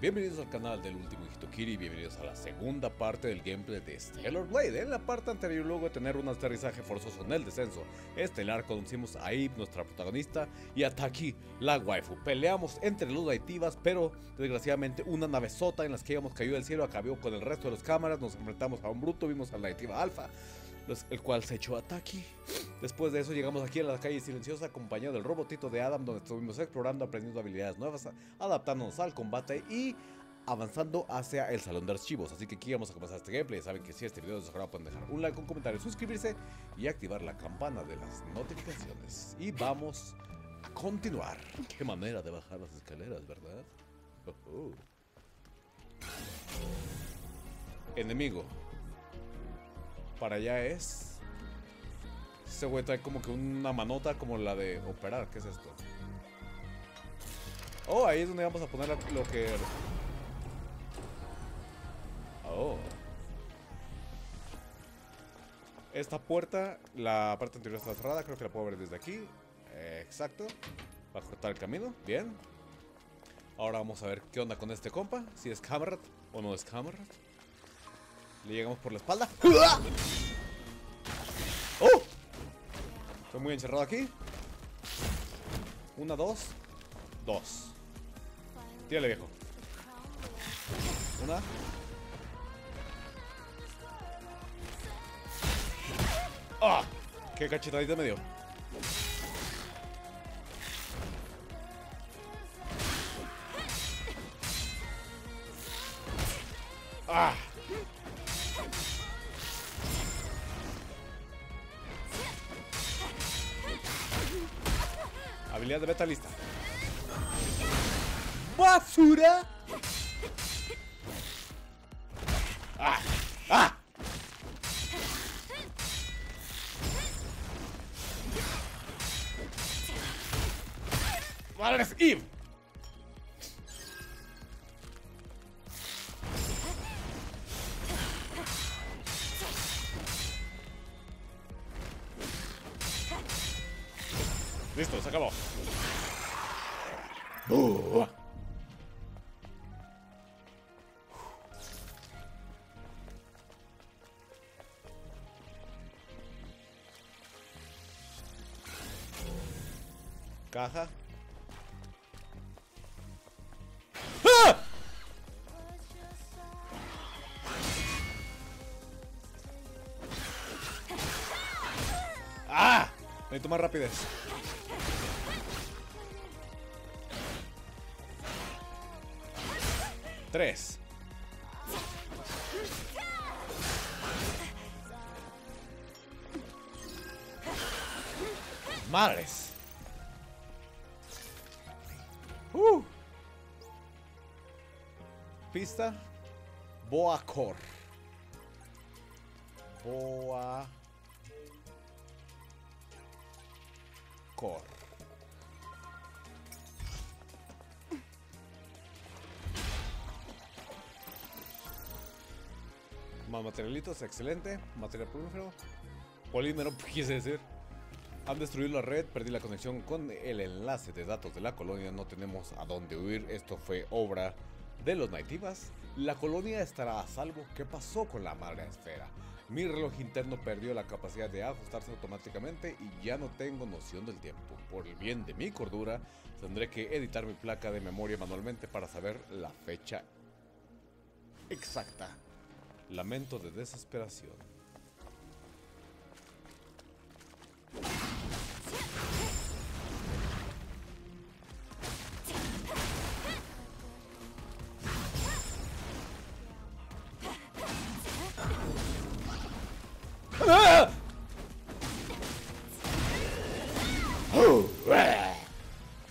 Bienvenidos al canal del último Hitokiri, bienvenidos a la segunda parte del gameplay de Stellar Blade. En la parte anterior, luego de tener un aterrizaje forzoso en el descenso estelar, conocimos a Eve, nuestra protagonista, y a Taki, la waifu. Peleamos entre los naitivas, pero desgraciadamente una nave sota en las que íbamos cayó del cielo acabó con el resto de las cámaras, nos enfrentamos a un bruto, vimos a la naitiva alfa, el cual se echó a Taki. Después de eso llegamos aquí a la calle silenciosa acompañado del robotito de Adam donde estuvimos explorando, aprendiendo habilidades nuevas, adaptándonos al combate y avanzando hacia el salón de archivos. Así que aquí vamos a comenzar este gameplay. Saben que si este video les agrada pueden dejar un like, un comentario, suscribirse y activar la campana de las notificaciones. Y vamos a continuar. Qué manera de bajar las escaleras, ¿verdad? Enemigo. Para allá es... Ese güey trae como que una manota como la de operar. ¿Qué es esto? Oh, ahí es donde vamos a poner lo que... Oh. Esta puerta, la parte anterior está cerrada. Creo que la puedo ver desde aquí. exacto. Va a cortar el camino. Bien. Ahora vamos a ver qué onda con este compa. Si es Camerat o no es Camerat. Le llegamos por la espalda. ¡Oh! Estoy muy encerrado aquí. Una, dos. Dos. Tírale, viejo. Una. ¡Ah! ¡Qué cachetadita me dio! ¡Ah! Habilidad de beta lista. ¡Basura! Caja. ¡Ah! ¡Ah! Necesito más rapidez. Tres. Madres. Uh. Pista. Boa Cor. Boa Cor. Más materialitos, excelente. Material prolífero. Polímero, quise decir. Han destruido la red, perdí la conexión con el enlace de datos de la colonia, no tenemos a dónde huir, esto fue obra de los naitivas. La colonia estará a salvo, ¿qué pasó con la madre esfera? Mi reloj interno perdió la capacidad de ajustarse automáticamente y ya no tengo noción del tiempo. Por el bien de mi cordura, tendré que editar mi placa de memoria manualmente para saber la fecha exacta. Lamento de desesperación.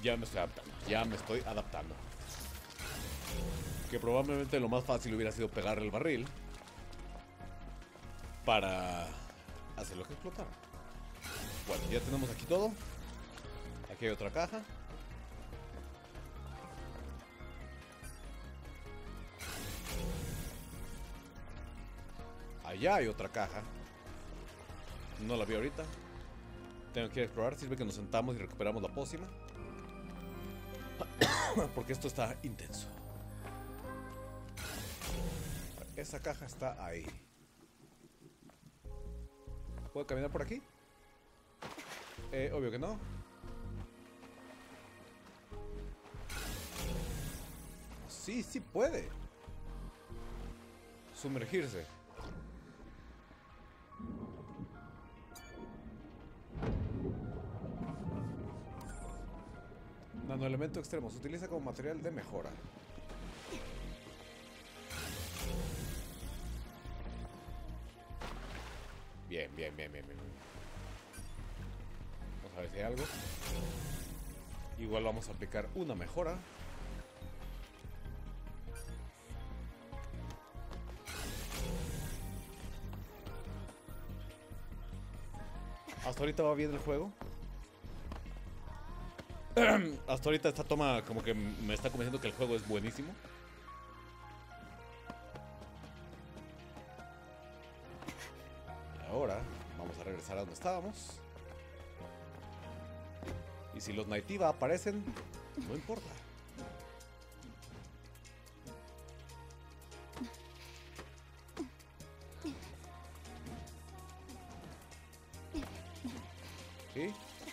Ya me estoy adaptando, ya me estoy adaptando. Que probablemente lo más fácil hubiera sido pegar el barril para hacerlo que explotara. Bueno, ya tenemos aquí todo. Aquí hay otra caja. Allá hay otra caja. No la vi ahorita. Tengo que explorar. Sirve que nos sentamos y recuperamos la pócima. Porque esto está intenso. Esa caja está ahí. ¿Puedo caminar por aquí? Eh, obvio que no. Sí, sí puede. Sumergirse. Nanoelemento extremo. Se utiliza como material de mejora. Bien, bien, bien, bien, bien. Si hay algo. Igual vamos a aplicar una mejora. Hasta ahorita va bien el juego. Hasta ahorita esta toma como que me está convenciendo que el juego es buenísimo. Y ahora vamos a regresar a donde estábamos. Y si los Naitiva aparecen, no importa.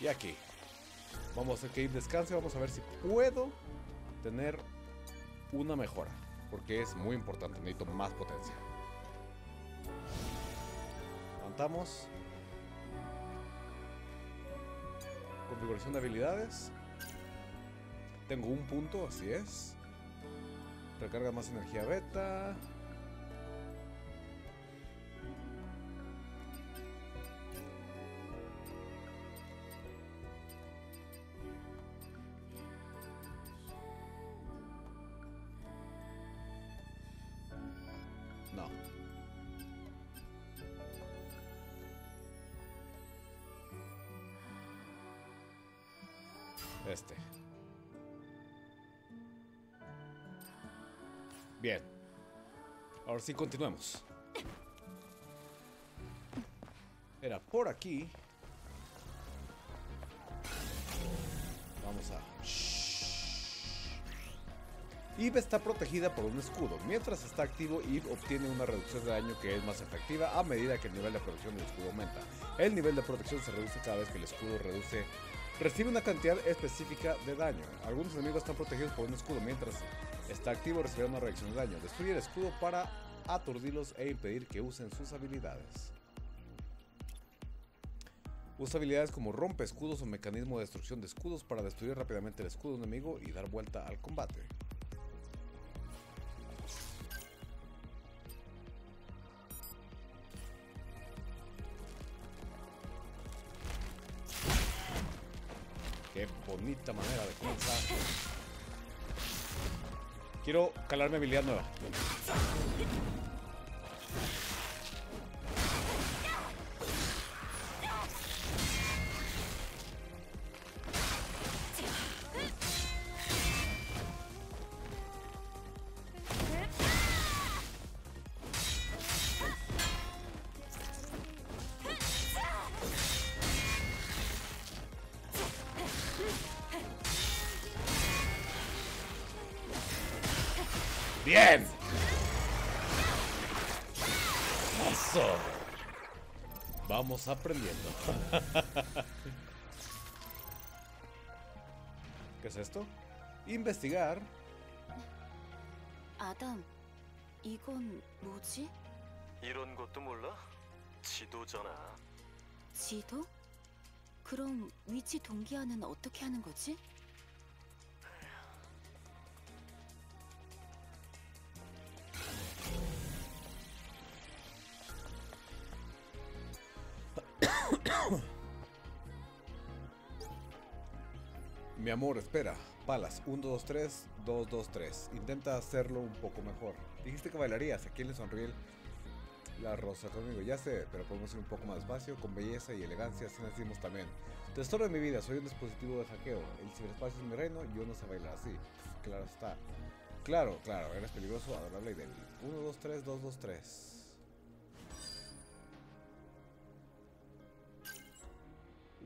Y aquí. Vamos a que ir descanse. Vamos a ver si puedo tener una mejora. Porque es muy importante. Necesito más potencia. Levantamos. Configuración de habilidades. Tengo un punto, así es. Recarga más energía beta. Ahora sí continuemos. Era por aquí. Vamos a... Eve está protegida por un escudo. Mientras está activo, Eve obtiene una reducción de daño que es más efectiva a medida que el nivel de protección del escudo aumenta. El nivel de protección se reduce cada vez que el escudo reduce recibe una cantidad específica de daño. Algunos enemigos están protegidos por un escudo. Mientras está activo, recibirá una reacción de daño. Destruye el escudo para aturdirlos e impedir que usen sus habilidades. Usa habilidades como rompe escudos o mecanismo de destrucción de escudos para destruir rápidamente el escudo enemigo y dar vuelta al combate. Qué bonita manera de comenzar. Quiero calar mi habilidad nueva. Vamos aprendiendo. ¿Qué es esto? Investigar. 아담, 이건 뭐지? 이런 것도 몰라? 지도잖아. 지도? 그럼 위치 동기화는 어떻게 하는 거지? Mi amor, espera. Palas, 1, 2, 3, 2, 2, 3. Intenta hacerlo un poco mejor. Dijiste que bailarías. ¿A quién le sonríe la rosa conmigo? Ya sé, pero podemos ir un poco más despacio, con belleza y elegancia, así nacimos también. Tesoro de mi vida, soy un dispositivo de hackeo. El ciberespacio es mi reino, yo no sé bailar así. Claro está. Claro, claro, eres peligroso, adorable y débil. 1, 2, 3, 2, 2, 3.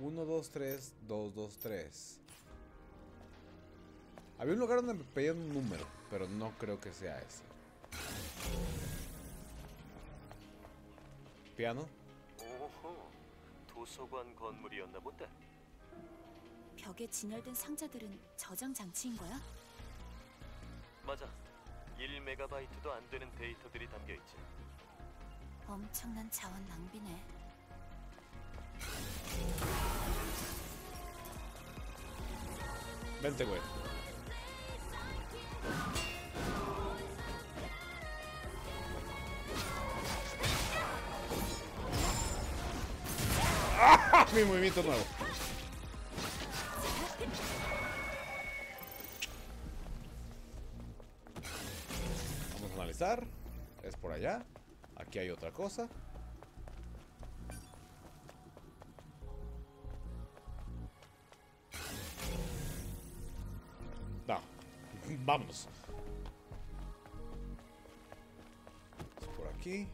Uno, dos, tres, dos, dos, tres. Había un lugar donde me pedían un número, pero no creo que sea ese. piano. 오호, 도서관 건물이었나 본데. 벽에 진열된 상자들은 저장 장치인 거야? 맞아. 1메가바이트도 안 되는 데이터들이 담겨 있지. 엄청난 자원 낭비네. Güey. Mi movimiento nuevo. Vamos a analizar. Es por allá. Aquí hay otra cosa. Vámonos. Es por aquí.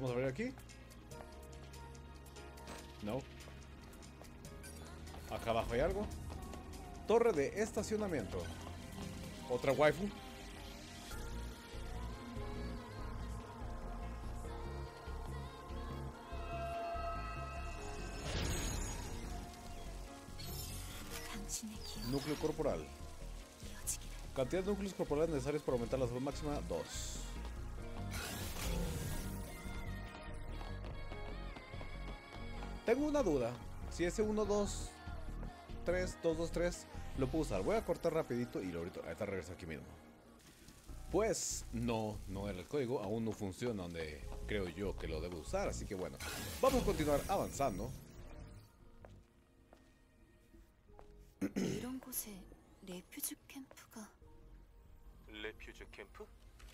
¿Podemos abrir aquí? No. Acá abajo hay algo. Torre de estacionamiento. Otra waifu. Núcleo corporal. Cantidad de núcleos corporales necesarios para aumentar la salud máxima, 2. Tengo una duda. Si ese 1, 2, 3, 2, 2, 3 lo puedo usar. Voy a cortar rapidito y lo ahorita, ahorita regreso aquí mismo. Pues no, no era el código. Aún no funciona donde creo yo que lo debo usar. Así que bueno, vamos a continuar avanzando. 이런 곳에 레퓨지 캠프가 레퓨즈 캠프?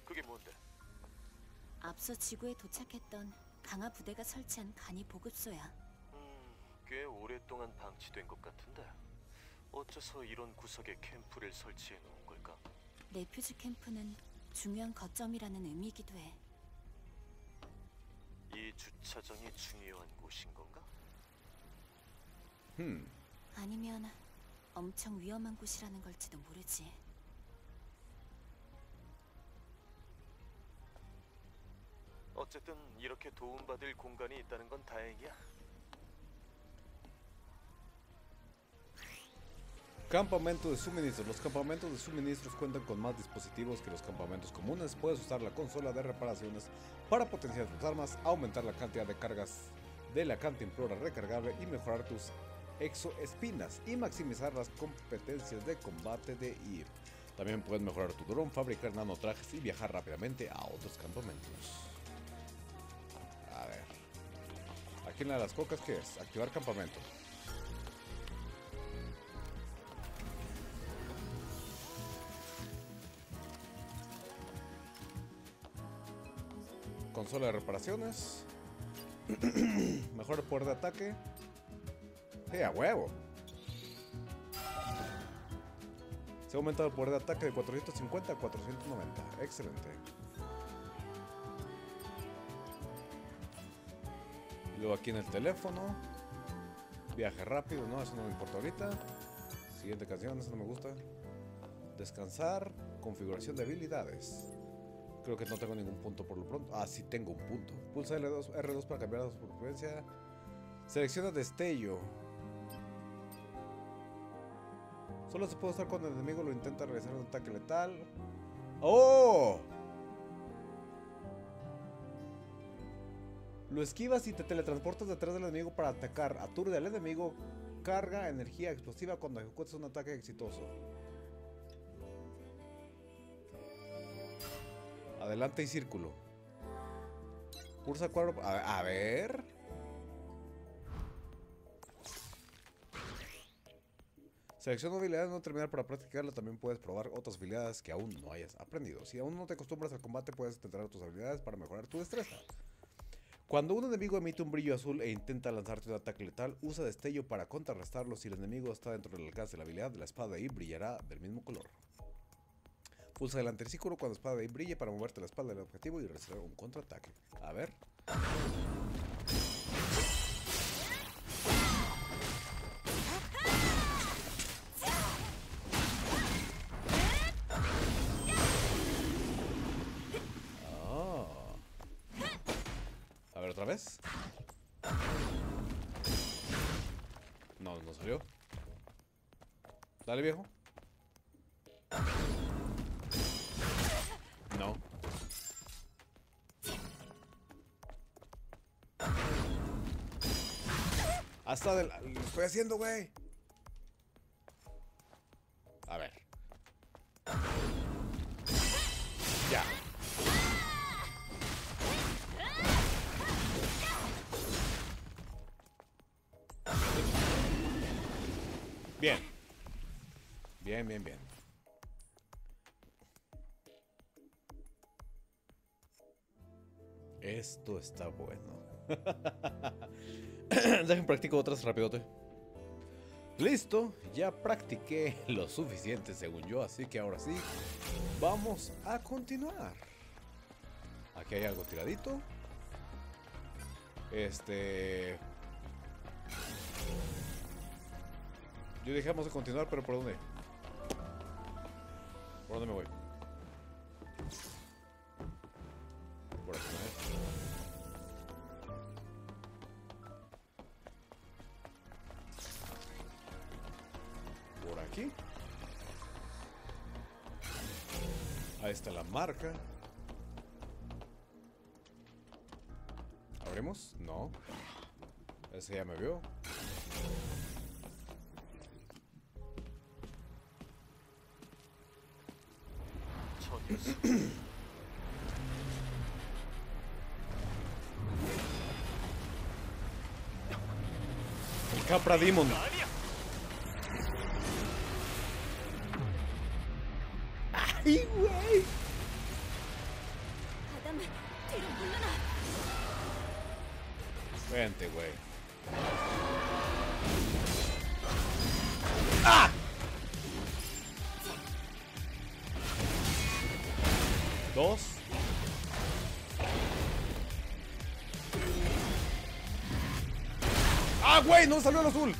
그게 뭔데? 앞서 지구에 도착했던 강화 부대가 설치한 간이 보급소야. 음, 꽤 오랫동안 방치된 것 같은데. 어째서 이런 구석에 캠프를 설치해 놓은 걸까? 레퓨지 캠프는 중요한 거점이라는 의미이기도 해. 이 주차장이 중요한 곳인 건가? Hmm. 아니면 엄청 위험한 곳이라는 걸지도 모르지. 어쨌든 이렇게 도움받을 공간이 있다는 건 다행이야. Campamento de suministros. Los campamentos de suministros cuentan con más dispositivos que los campamentos comunes. Puedes usar la consola de reparaciones para potenciar tus armas, aumentar la cantidad de cargas de la cantimplora recargable y mejorar tus exoespinas y maximizar las competencias de combate de IR. También puedes mejorar tu dron, fabricar nanotrajes y viajar rápidamente a otros campamentos. A ver. Aquí en la de las cocas, ¿qué es? Activar campamento. Consola de reparaciones. Mejor poder de ataque. Sí, a huevo. Se ha aumentado el poder de ataque de 450 a 490. Excelente. Luego aquí en el teléfono. Viaje rápido, no, eso no me importa ahorita. Siguiente canción, eso no me gusta. Descansar. Configuración de habilidades. Creo que no tengo ningún punto por lo pronto. Ah, sí tengo un punto. Pulsa L2, R2 para cambiar la supervivencia. Selecciona destello. Solo se puede usar cuando el enemigo lo intenta realizar un ataque letal. ¡Oh! Lo esquivas y te teletransportas detrás del enemigo para atacar. Aturde al enemigo. Carga energía explosiva cuando ejecutas un ataque exitoso. Adelante y círculo. Pulsa cuadro. A, a ver. Selecciona habilidades no terminar para practicarla. También puedes probar otras habilidades que aún no hayas aprendido. Si aún no te acostumbras al combate, puedes intentar tus habilidades para mejorar tu destreza. Cuando un enemigo emite un brillo azul e intenta lanzarte un ataque letal, usa destello para contrarrestarlo. Si el enemigo está dentro del alcance de la habilidad, la espada ahí brillará del mismo color. Pulsa el anticiclo cuando la espada de ahí brille para moverte la espalda del objetivo y recibir un contraataque. A ver. Ah. A ver otra vez. No, no salió. Dale, viejo. Hasta. Lo estoy haciendo, güey. A ver. Ya. Bien. Bien, bien, bien. Esto está bueno. Dejen practico otras rapidote. Listo, ya practiqué lo suficiente según yo, así que ahora sí, vamos a continuar. Aquí hay algo tiradito. Este... Yo dije vamos a continuar, pero ¿por dónde? ¿Por dónde me voy? marca. ¿Abrimos? No. Ese ya me vio. El Capra Demon. Vente, güey. ¡Ah! Dos. ¡Ah, güey! ¡No salió el azul!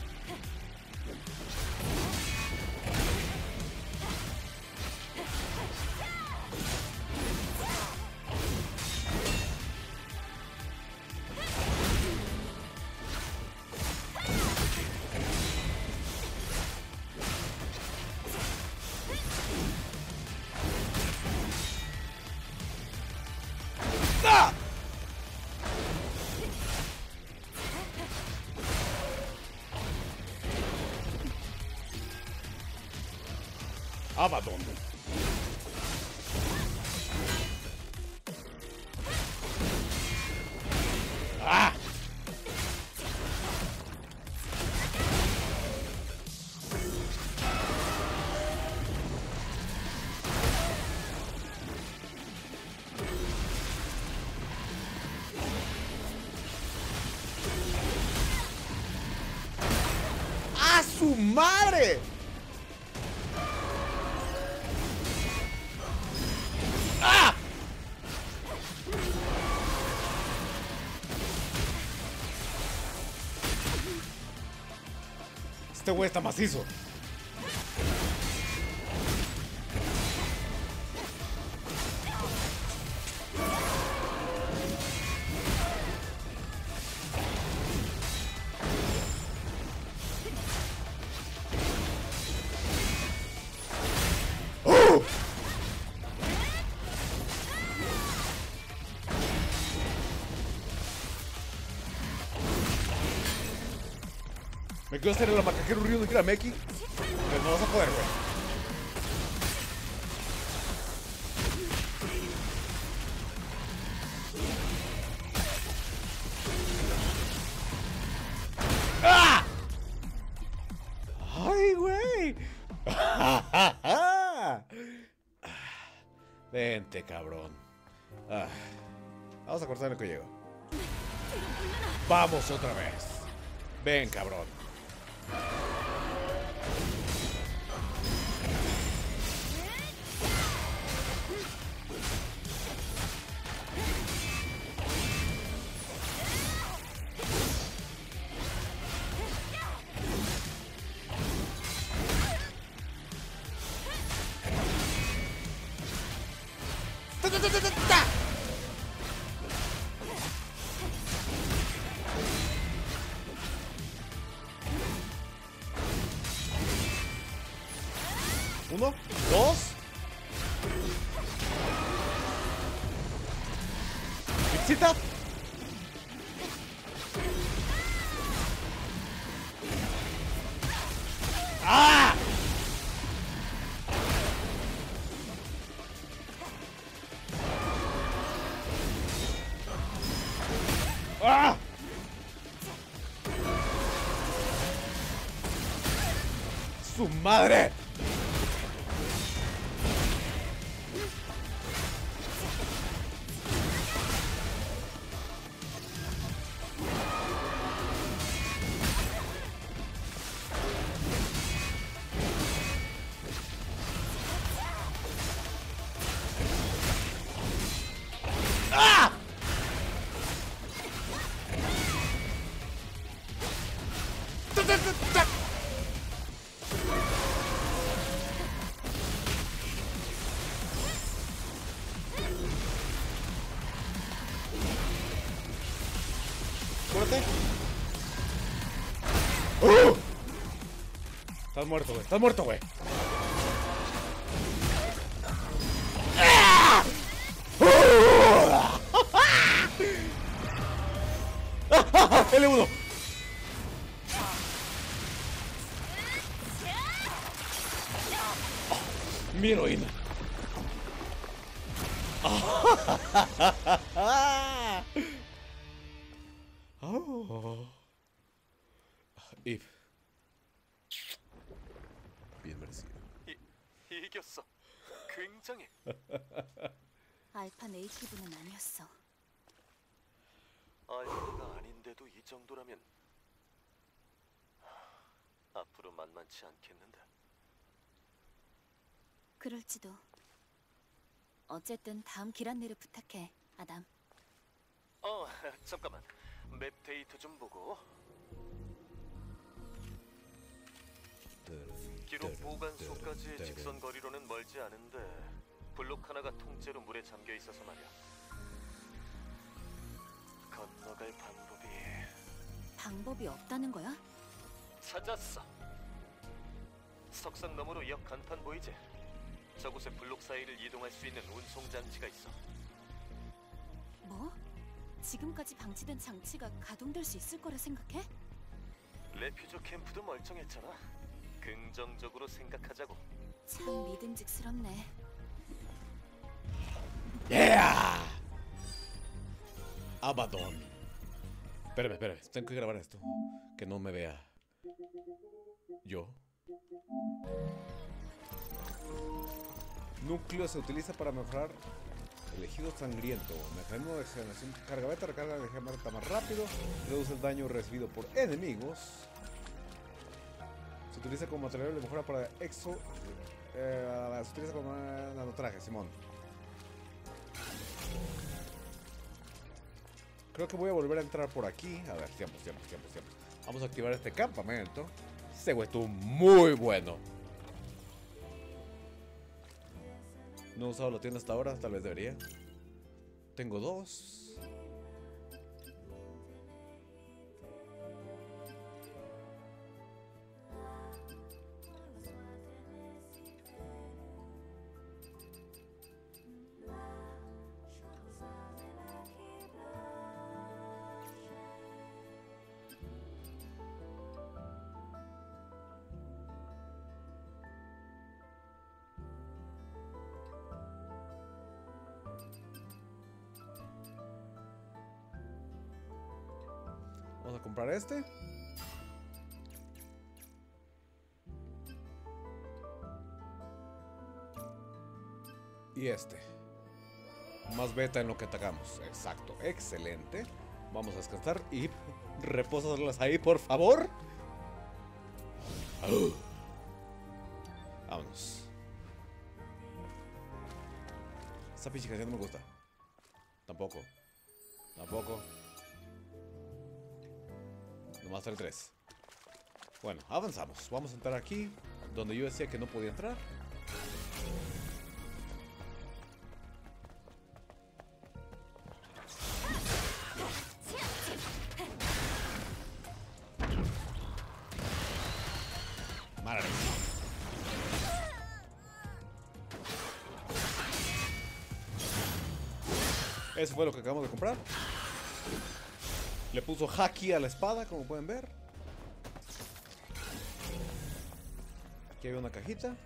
Este güey está macizo. Quiero hacer el macaquero río de Hirameki. Pero no vas a poder, güey. ¡Ah! ¡Ay, güey! Vente, cabrón. Ah. Vamos a cortar lo que llego. Vamos otra vez. Ven, cabrón. Uno, dos. Pixita. ¡Ah! ¡Ah! ¡Su madre! Estás muerto, güey. Estás muerto, güey. ¡Ah! L1. Mi heroína. Oh. 굉장해. 알파 네이티브는 아니었어. 알파가 아닌데도 이 정도라면 하, 앞으로 만만치 않겠는데. 그럴지도. 어쨌든 다음 길 안내를 부탁해, 아담. 어, 잠깐만. 맵 데이터 좀 보고. 기록 보관소까지의 직선 거리로는 멀지 않은데 블록 하나가 통째로 물에 잠겨 있어서 말이야. 건너갈 방법이 방법이 없다는 거야? 찾았어. 석상 너머로 역 간판 보이지? 저곳에 블록 사이를 이동할 수 있는 운송 장치가 있어. 뭐? 지금까지 방치된 장치가 가동될 수 있을 거라 생각해? 레퓨저 캠프도 멀쩡했잖아. 긍정적으로 생각하자고. 참 믿음직스럽네. Yeah. Abaddon. Espérame, espérame. Tengo que grabar esto. Que no me vea. Yo. Núcleo se utiliza para mejorar el ejido sangriento. Mecanismo de generación. Carga beta, recarga de energía mata más rápido. Reduce el daño recibido por enemigos. Se utiliza como material de mejora para exo. eh, se utiliza como nanotraje, Simón. Creo que voy a volver a entrar por aquí. A ver, tiempo, tiempo, tiempo, tiempo. Vamos a activar este campamento. Este güey muy bueno. No he usado la tienda hasta ahora, tal vez debería. Tengo dos. Comprar este. Y este. Más beta en lo que atacamos. Exacto. Excelente. Vamos a descansar y repósalas ahí, por favor. Vámonos. Esta pinche canción no me gusta. Tampoco. Tampoco. Nomás trae tres. Bueno, avanzamos. Vamos a entrar aquí, donde yo decía que no podía entrar. Eso fue lo que acabamos de comprar. Le puso haki a la espada, como pueden ver. Aquí hay una cajita.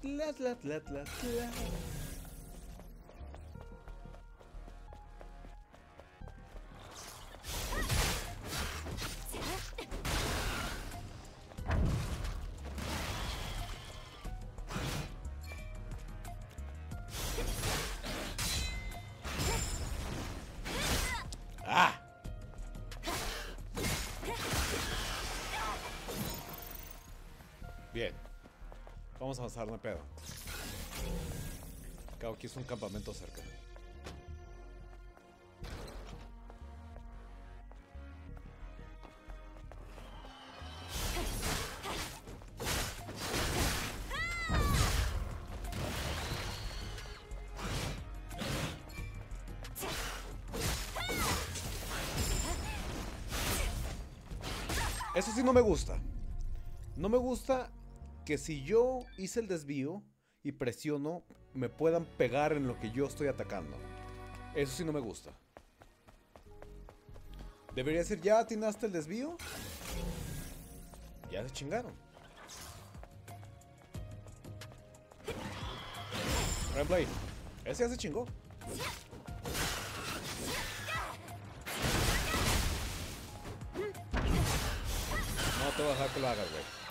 Tla, tla, tla, No hay pedo. Claro, aquí es un campamento cerca. Eso sí no me gusta. No me gusta que si yo hice el desvío y presiono, me puedan pegar en lo que yo estoy atacando. Eso sí no me gusta. Debería decir, ¿ya atinaste el desvío? Ya se chingaron. Ahí. Ese ya se chingó. No te voy a dejar que lo hagas, güey.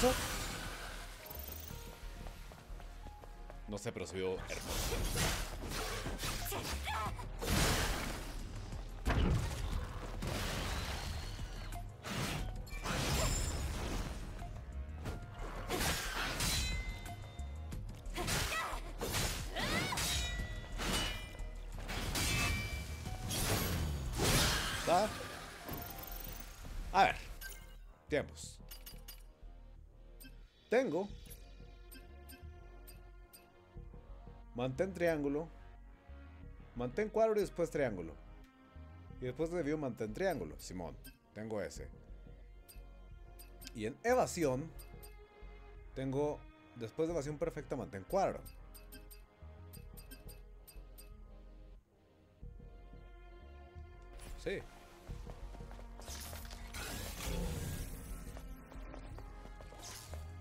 Eso? No sé, pero se vio hermoso. A ver. Tiempos. Tengo. Mantén triángulo. Mantén cuadro y después triángulo. Y después de view mantén triángulo. Simón. Tengo ese. Y en evasión. Tengo. Después de evasión perfecta mantén cuadro. Sí.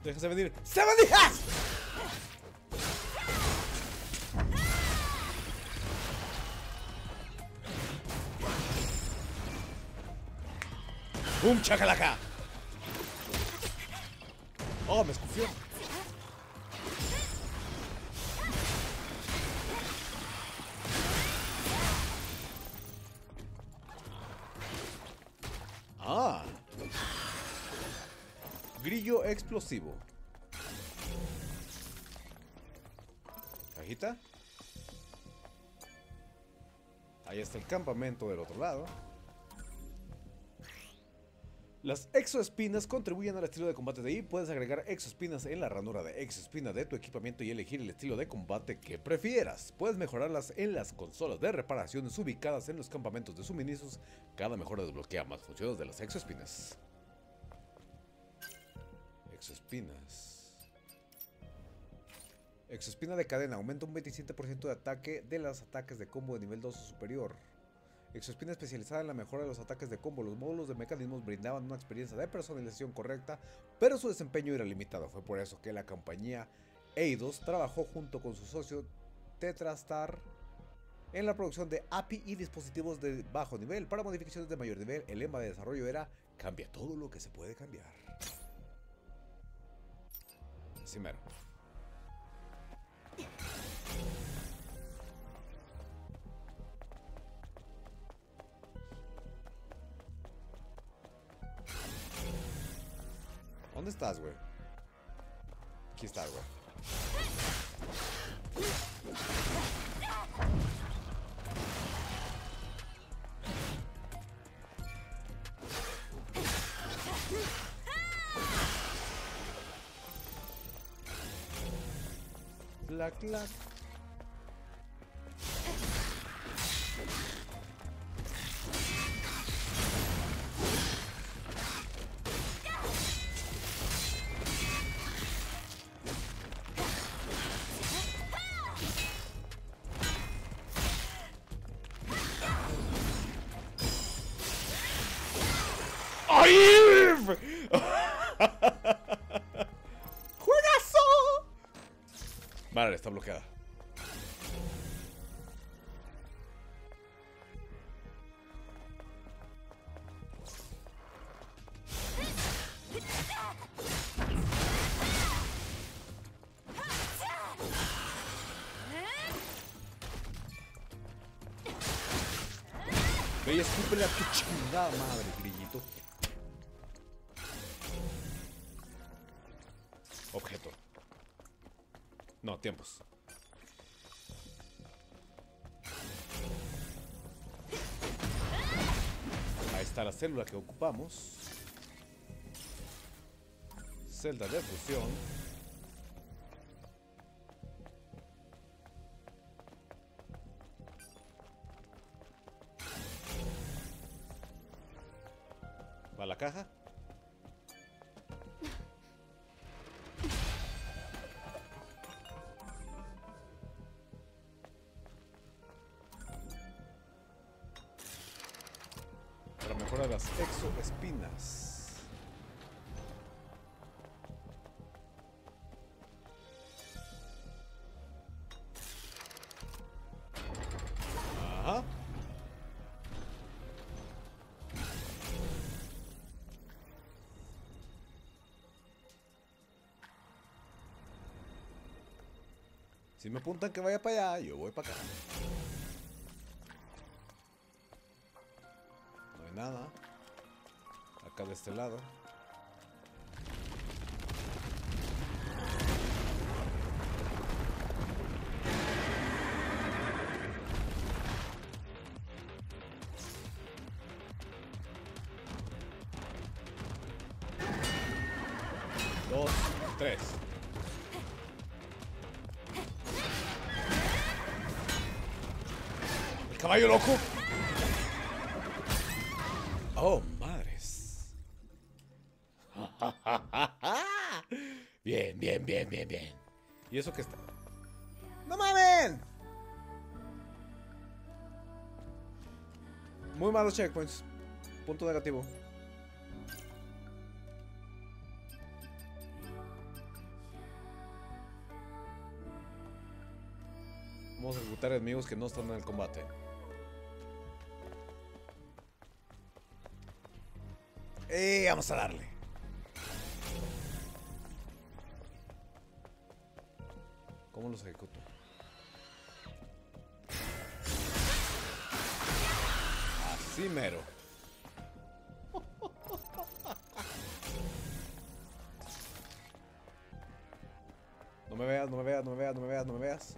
Déjase venir. ¡Seven Días! ¡Bum chacalaca! ¡Oh, me escupió! Explosivo. Cajita. Ahí está el campamento del otro lado. Las exoespinas contribuyen al estilo de combate de I. Puedes agregar exoespinas en la ranura de exoespina de tu equipamiento y elegir el estilo de combate que prefieras. Puedes mejorarlas en las consolas de reparaciones ubicadas en los campamentos de suministros. Cada mejora desbloquea más funciones de las exoespinas. Exoespinas. Exoespina de cadena. Aumenta un 27% de ataque de los ataques de combo de nivel 2 o superior. Exospina especializada en la mejora de los ataques de combo. Los módulos de mecanismos brindaban una experiencia de personalización correcta, pero su desempeño era limitado. Fue por eso que la compañía Eidos trabajó junto con su socio Tetrastar en la producción de API y dispositivos de bajo nivel. Para modificaciones de mayor nivel, el lema de desarrollo era cambia todo lo que se puede cambiar. Así mero. ¿Dónde estás, güey? Aquí está, güey. luck, luck. Are you? Vale, está bloqueada. Ve y escúpele a tu chingada madre, grillito. Tiempos. Ahí está la célula que ocupamos. Celda de fusión. Si me apuntan que vaya para allá, yo voy para acá. No hay nada. Acá de este lado. Caballo loco? Oh, madres. Bien, bien, bien, bien, bien. ¿Y eso qué está? ¡No mamen! Muy malos checkpoints. Punto negativo. Vamos a ejecutar enemigos que no están en el combate. Vamos a darle. ¿Cómo los ejecuto? Así mero. No me veas, no me veas, no me veas, no me veas, no me veas.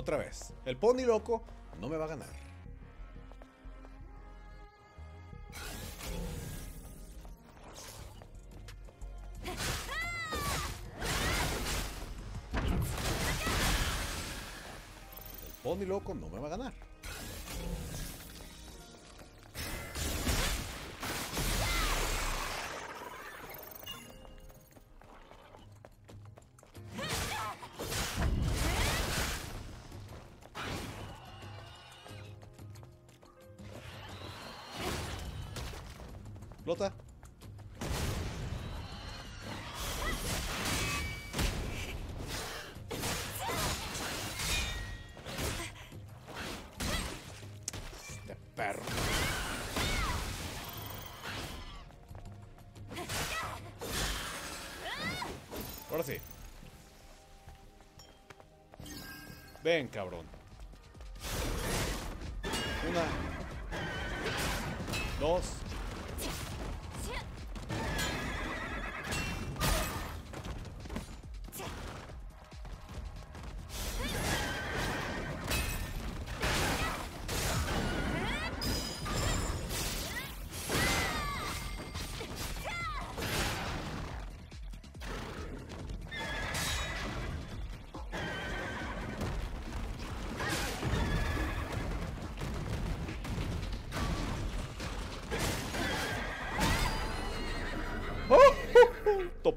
Otra vez. El pony loco no me va a ganar. El pony loco no me va a ganar. Ven, cabrón.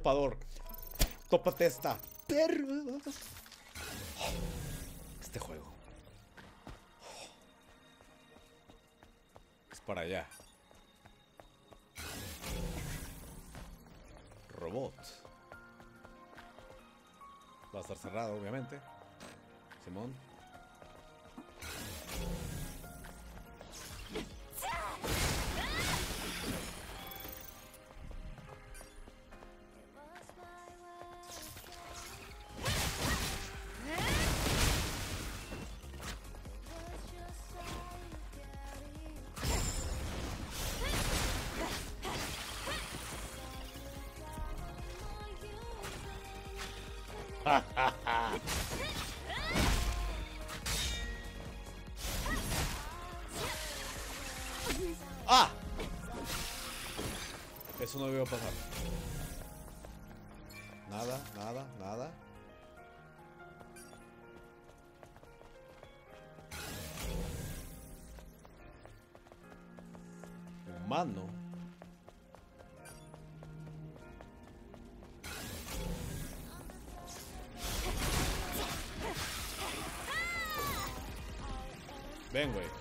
Topador. Tópate esta. Perro. Este juego. Es para allá. Robot. Va a estar cerrado, obviamente. Simón. Eso no debió pasar. Nada, nada, nada. Humano. Ven, güey.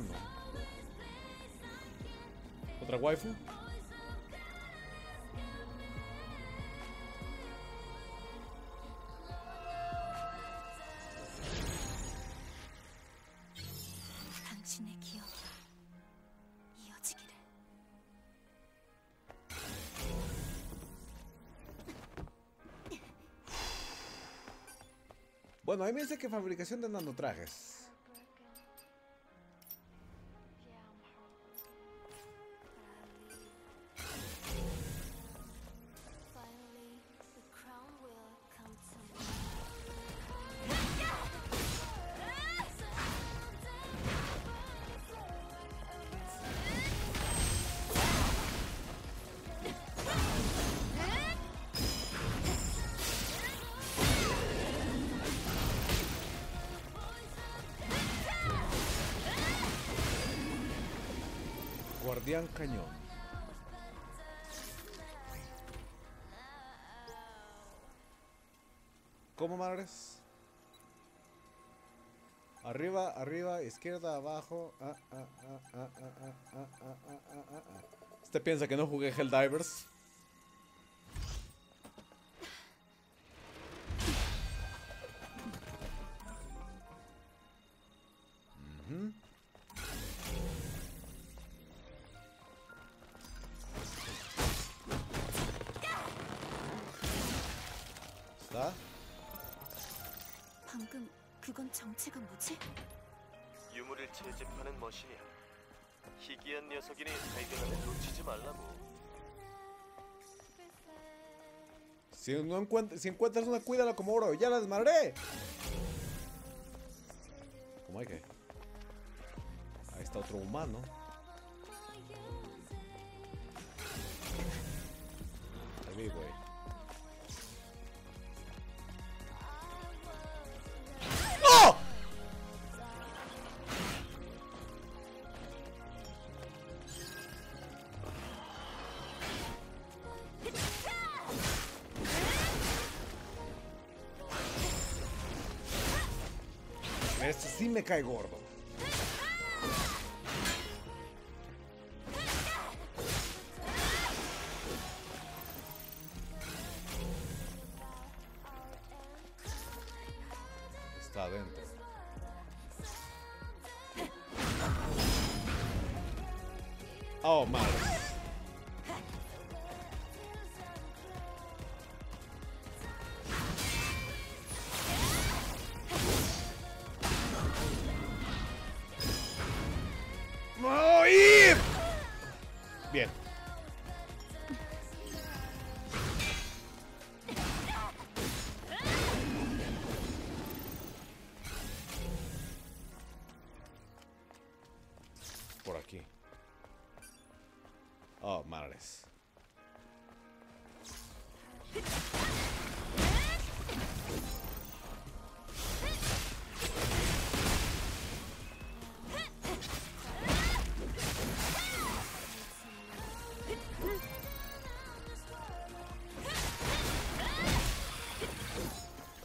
pasando? ¿Otra waifu? Bueno, ahí me dice que fabricación de nanotrajes. al cañón. ¿Cómo madres? Arriba, arriba, izquierda, abajo. Ah, ¿Usted piensa que no jugué Helldivers? Uh -huh. 그건 정체가 뭐지? 유물을 채집하는 머신이야. 희귀한 녀석이니 발견하면 놓치지 말라고. Si, no encuent- si encuentras una, cuídala como oro. ¡Ya la desmadré! ¿Cómo hay que? Ahí está otro humano. Este sí me cae gordo.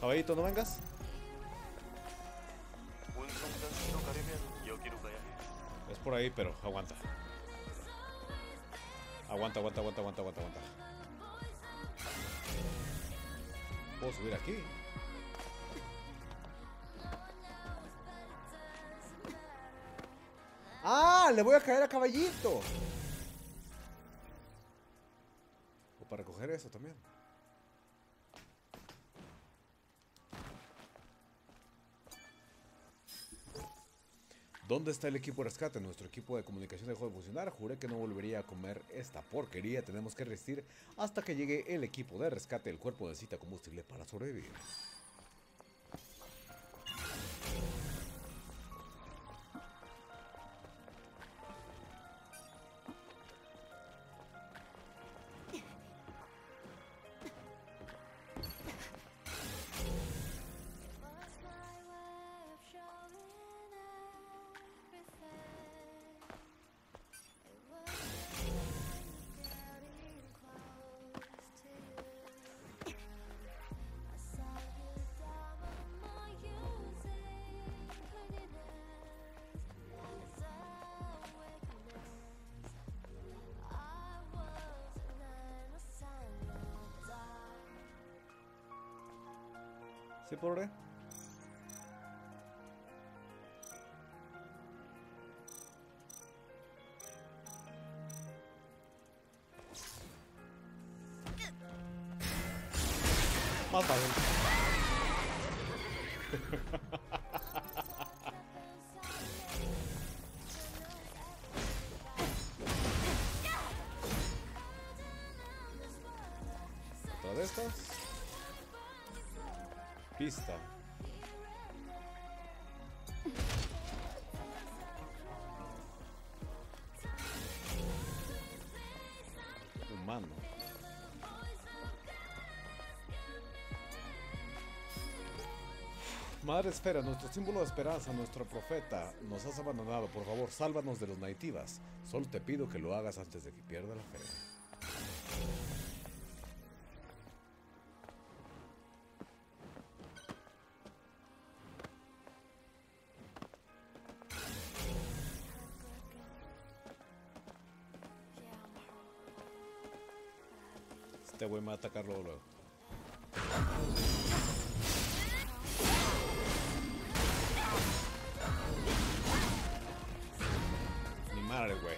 Caballito, no vengas. Es por ahí, pero aguanta. Aguanta, aguanta, aguanta, aguanta, aguanta, aguanta. Puedo subir aquí. ¡Ah! ¡Le voy a caer a caballito! O para recoger eso también. ¿Dónde está el equipo de rescate? Nuestro equipo de comunicación dejó de funcionar. Juré que no volvería a comer esta porquería. Tenemos que resistir hasta que llegue el equipo de rescate. El cuerpo necesita combustible para sobrevivir. ¿Sí? Más Humano. Madre Esfera, nuestro símbolo de esperanza, nuestro profeta, nos has abandonado. Por favor, sálvanos de los naitivas. Solo te pido que lo hagas antes de que pierda la fe. va a luego. Ni madre, güey.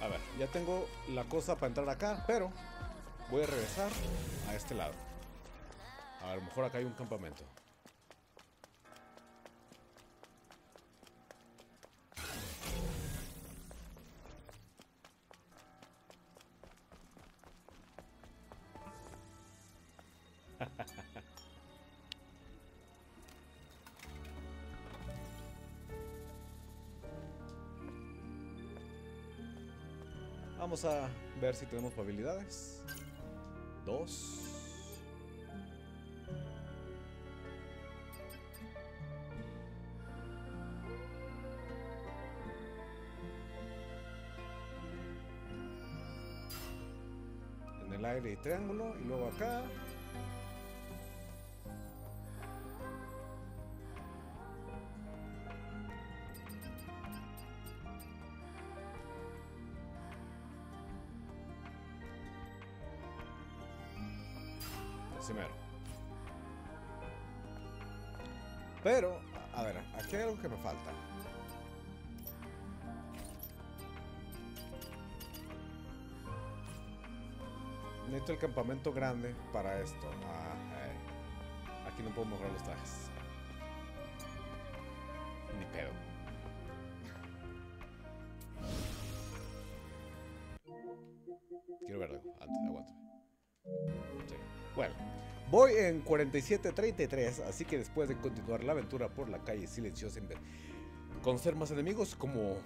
A ver, ya tengo la cosa para entrar acá, pero voy a regresar a este lado. A lo mejor acá hay un campamento. Vamos a ver si tenemos habilidades. Dos. En el aire y triángulo. Y luego acá. El campamento grande para esto. Ah, eh. Aquí no puedo mejorar los trajes. Ni pedo. Quiero ver algo. Antes, aguántame. Sí. Bueno, voy en 47.33, así que después de continuar la aventura por la calle silenciosa, en vez- conocer más enemigos como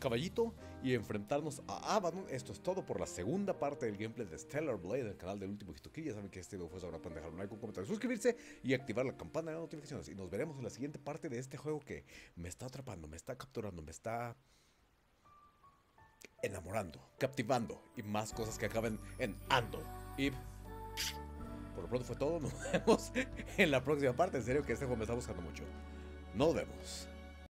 Caballito y enfrentarnos a Abaddon, esto es todo por la segunda parte del gameplay de Stellar Blade, el canal del último Hitoki. Ya saben que este video fue sobre pueden dejar un like, un comentario, suscribirse y activar la campana de notificaciones. Y nos veremos en la siguiente parte de este juego que me está atrapando, me está capturando, me está enamorando, captivando y más cosas que acaben en ando. Y por lo pronto fue todo. Nos vemos en la próxima parte. En serio que este juego me está buscando mucho. Nos vemos.